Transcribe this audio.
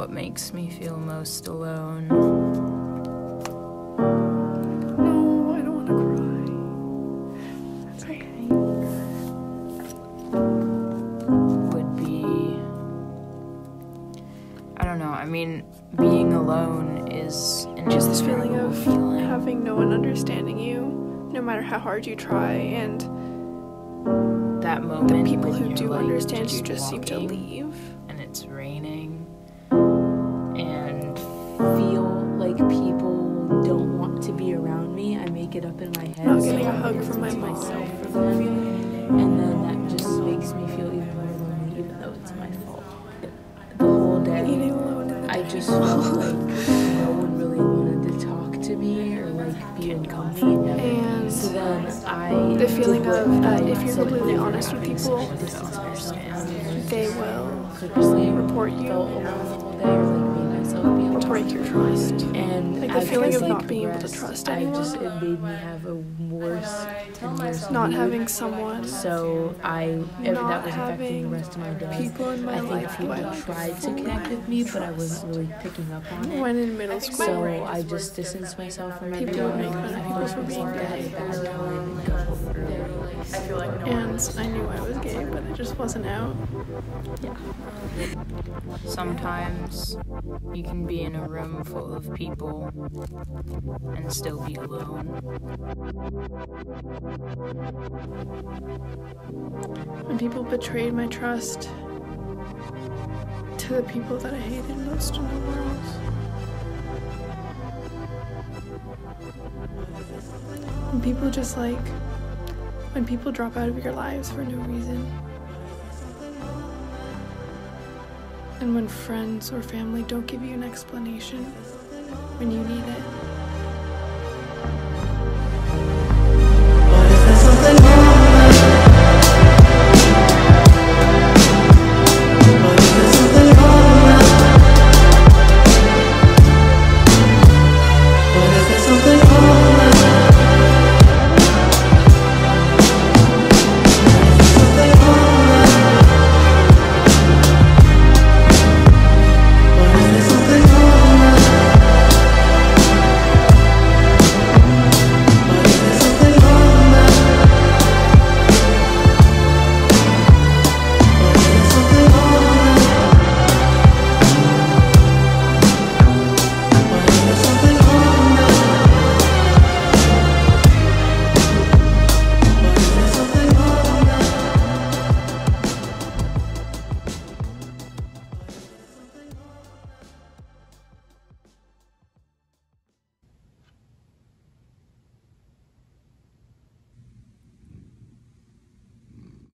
what makes me feel most alone No, I don't want to cry. It's okay. would be I don't know. I mean, being alone is Just this feeling of feeling. having no one understanding you, no matter how hard you try, and that moment the people who do like, understand you just seem to leave. Want to be around me. I make it up in my head. So getting a hug from my mom. myself from them. And then that just makes me feel even more lonely, even though it's my fault. The whole day, Eating alone in the I just felt like no one really wanted to talk to me or like be in company. And So then I the feeling of that—if uh, you're completely honest with people, so I distanced myself from they will report you, alone the whole day or like made myself be alone. break your trust. And Like the as feeling I of not being able to progressed, trust I anyone. just it made me have a worse ten years Not having someone, So I if not that was affecting having the rest of my day. people in my I think life people I tried to connect with me, but I wasn't really picking up on it. when in middle school, So I just distanced myself from People everyone. Would make fun of I people for being gay. have a bad time and go home early. and I knew I was gay, but it just wasn't out. Sometimes you can be in a room full of people and still be alone. When people betrayed my trust to the people that I hated most in the world. When people just like, when people drop out of your lives for no reason. And when friends or family don't give you an explanation when you need it.